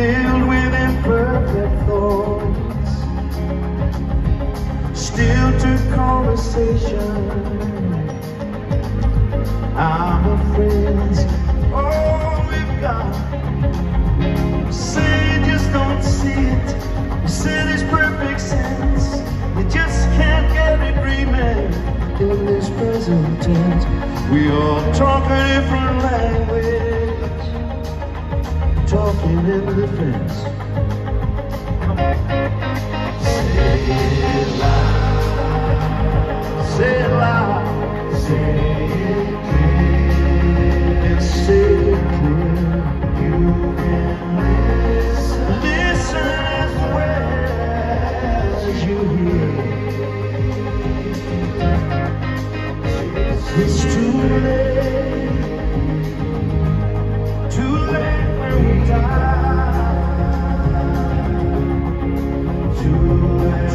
filled with imperfect thoughts, still to conversation. I'm afraid all oh, we've got. Say you just don't see it. You say there's perfect sense. You just can't get agreement in this present tense. We all talk a different defense. Say it loud, say it loud, say it clear, say it clear. You can listen as well as you hear. It's too late,